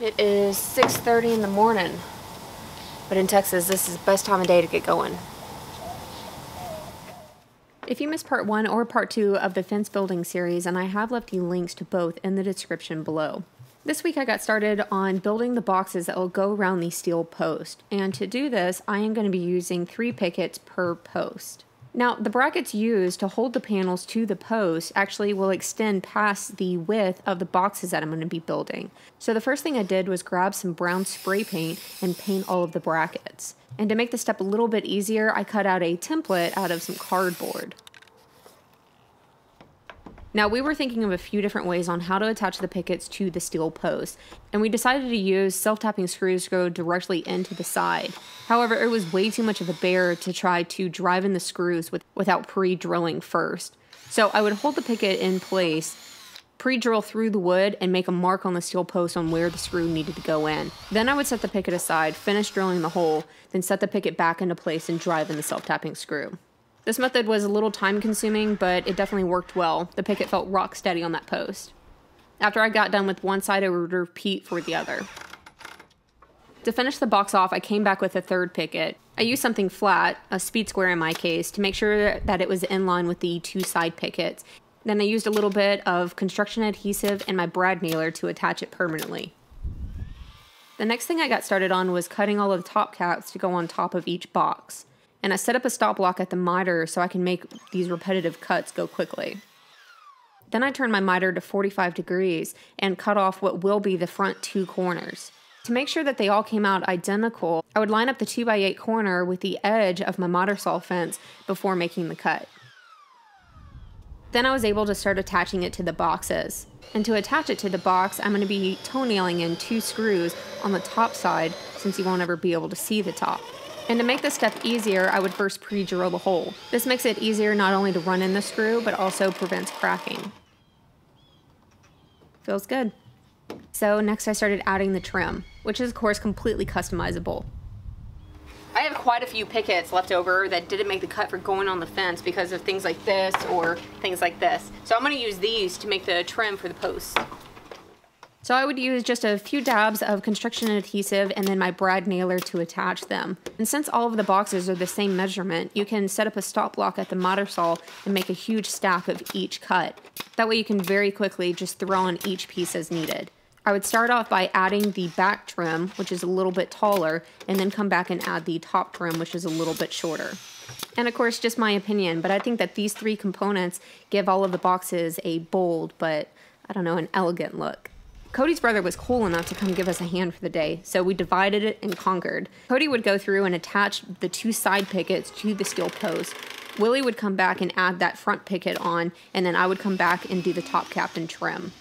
It is 6.30 in the morning, but in Texas, this is the best time of day to get going. If you missed part one or part two of the fence building series, and I have left you links to both in the description below. This week I got started on building the boxes that will go around the steel post, and to do this, I am going to be using three pickets per post. Now, the brackets used to hold the panels to the post actually will extend past the width of the boxes that I'm going to be building. So the first thing I did was grab some brown spray paint and paint all of the brackets. And to make the step a little bit easier, I cut out a template out of some cardboard. Now, we were thinking of a few different ways on how to attach the pickets to the steel post, and we decided to use self-tapping screws to go directly into the side. However, it was way too much of a bear to try to drive in the screws with, without pre-drilling first. So I would hold the picket in place, pre-drill through the wood, and make a mark on the steel post on where the screw needed to go in. Then I would set the picket aside, finish drilling the hole, then set the picket back into place and drive in the self-tapping screw. This method was a little time consuming, but it definitely worked well. The picket felt rock steady on that post. After I got done with one side, I would repeat for the other. To finish the box off, I came back with a third picket. I used something flat, a speed square in my case, to make sure that it was in line with the two side pickets. Then I used a little bit of construction adhesive and my brad nailer to attach it permanently. The next thing I got started on was cutting all of the top caps to go on top of each box and I set up a stop block at the miter so I can make these repetitive cuts go quickly. Then I turn my miter to 45 degrees and cut off what will be the front two corners. To make sure that they all came out identical, I would line up the 2x8 corner with the edge of my miter saw fence before making the cut. Then I was able to start attaching it to the boxes. And to attach it to the box, I'm going to be toenailing in two screws on the top side since you won't ever be able to see the top. And to make this step easier, I would first pre-drill the hole. This makes it easier not only to run in the screw, but also prevents cracking. Feels good. So next I started adding the trim, which is of course completely customizable. I have quite a few pickets left over that didn't make the cut for going on the fence because of things like this or things like this. So I'm to use these to make the trim for the posts. So I would use just a few dabs of construction adhesive and then my brad nailer to attach them. And since all of the boxes are the same measurement, you can set up a stop block at the miter saw and make a huge stack of each cut. That way you can very quickly just throw on each piece as needed. I would start off by adding the back trim, which is a little bit taller, and then come back and add the top trim, which is a little bit shorter. And of course, just my opinion, but I think that these three components give all of the boxes a bold, but I don't know, an elegant look. Cody's brother was cool enough to come give us a hand for the day, so we divided it and conquered. Cody would go through and attach the two side pickets to the steel post. Willie would come back and add that front picket on, and then I would come back and do the top cap and trim.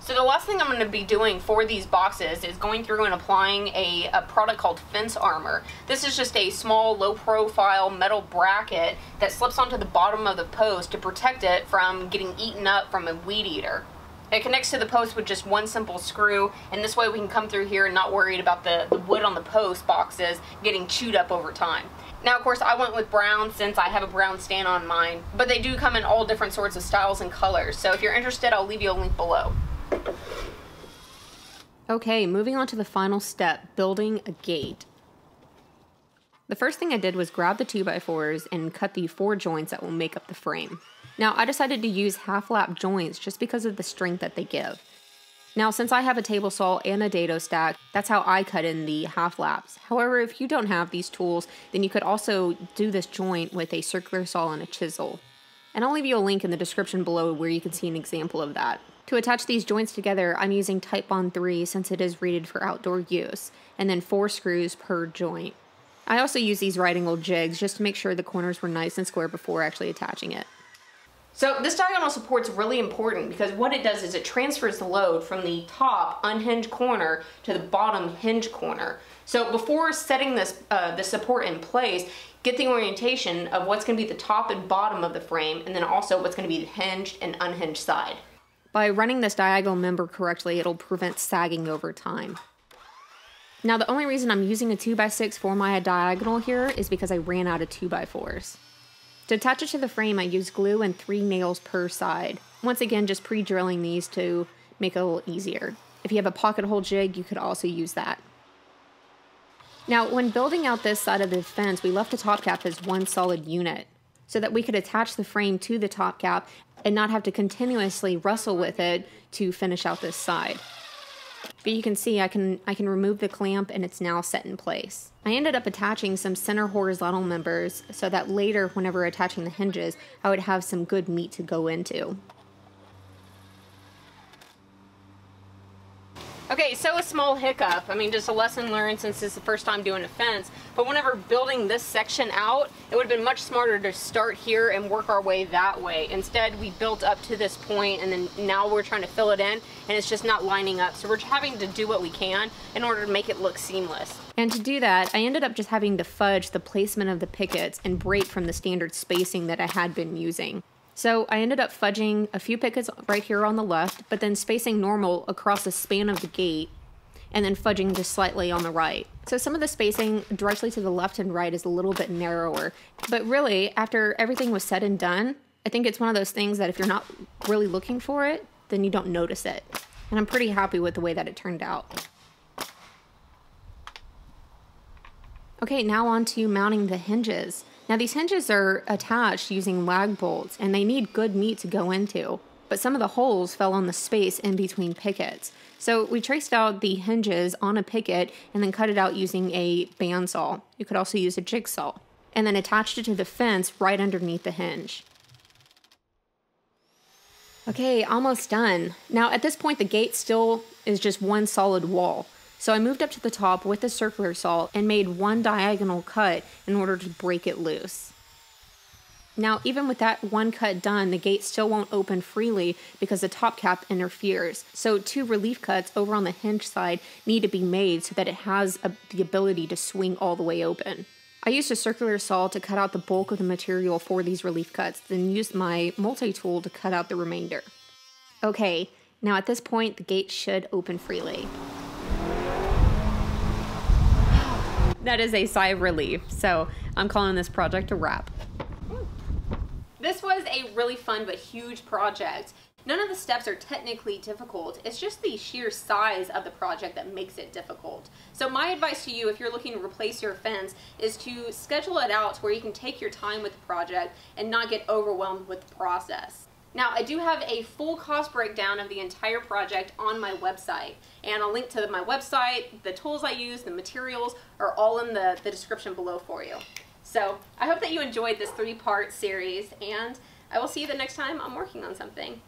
So the last thing I'm going to be doing for these boxes is going through and applying a, a, product called Fence Armor. This is just a small low profile metal bracket that slips onto the bottom of the post to protect it from getting eaten up from a weed eater. It connects to the post with just one simple screw, and this way we can come through here and not worried about the, the wood on the post boxes getting chewed up over time. Now, of course, I went with brown since I have a brown stand on mine, but they do come in all different sorts of styles and colors. So if you're interested, I'll leave you a link below. Okay, moving on to the final step, building a gate. The first thing I did was grab the 2x4s and cut the four joints that will make up the frame. Now, I decided to use half lap joints just because of the strength that they give. Now, since I have a table saw and a dado stack, that's how I cut in the half laps. However, if you don't have these tools, then you could also do this joint with a circular saw and a chisel. And I'll leave you a link in the description below where you can see an example of that. To attach these joints together, I'm using Titebond 3 since it is rated for outdoor use, and then 4 screws per joint. I also use these right angle jigs just to make sure the corners were nice and square before actually attaching it. So this diagonal support is really important because what it does is it transfers the load from the top unhinged corner to the bottom hinge corner. So before setting this uh, the support in place, get the orientation of what's going to be the top and bottom of the frame and then also what's going to be the hinged and unhinged side. By running this diagonal member correctly, it'll prevent sagging over time. Now the only reason I'm using a 2x6 for my diagonal here is because I ran out of 2x4s. To attach it to the frame, I use glue and three nails per side. Once again, just pre-drilling these to make it a little easier. If you have a pocket hole jig, you could also use that. Now, when building out this side of the fence, we left the top cap as one solid unit so that we could attach the frame to the top cap and not have to continuously wrestle with it to finish out this side. But you can see I can I can remove the clamp and it's now set in place. I ended up attaching some center horizontal members so that later whenever attaching the hinges I would have some good meat to go into. Okay, so a small hiccup. I mean, just a lesson learned since this is the first time doing a fence. But whenever building this section out, it would have been much smarter to start here and work our way that way. Instead, we built up to this point and then now we're trying to fill it in and it's just not lining up. So we're having to do what we can in order to make it look seamless. And to do that, I ended up just having to fudge the placement of the pickets and break from the standard spacing that I had been using. So I ended up fudging a few pickets right here on the left, but then spacing normal across the span of the gate, and then fudging just slightly on the right. So some of the spacing directly to the left and right is a little bit narrower. But really, after everything was said and done, I think it's one of those things that if you're not really looking for it, then you don't notice it. And I'm pretty happy with the way that it turned out. Okay, now on to mounting the hinges. Now these hinges are attached using lag bolts and they need good meat to go into, but some of the holes fell on the space in between pickets. So we traced out the hinges on a picket and then cut it out using a bandsaw. You could also use a jigsaw. And then attached it to the fence right underneath the hinge. Okay, almost done. Now at this point the gate still is just one solid wall. So I moved up to the top with a circular saw and made one diagonal cut in order to break it loose. Now, even with that one cut done, the gate still won't open freely because the top cap interferes. So two relief cuts over on the hinge side need to be made so that it has a, the ability to swing all the way open. I used a circular saw to cut out the bulk of the material for these relief cuts, then used my multi-tool to cut out the remainder. Okay, now at this point, the gate should open freely. That is a sigh of relief. So I'm calling this project a wrap. This was a really fun but huge project. None of the steps are technically difficult. It's just the sheer size of the project that makes it difficult. So my advice to you if you're looking to replace your fence is to schedule it out to where you can take your time with the project and not get overwhelmed with the process. Now, I do have a full cost breakdown of the entire project on my website, and I'll link to my website, the tools I use, the materials are all in the, the description below for you. So I hope that you enjoyed this three-part series, and I will see you the next time I'm working on something.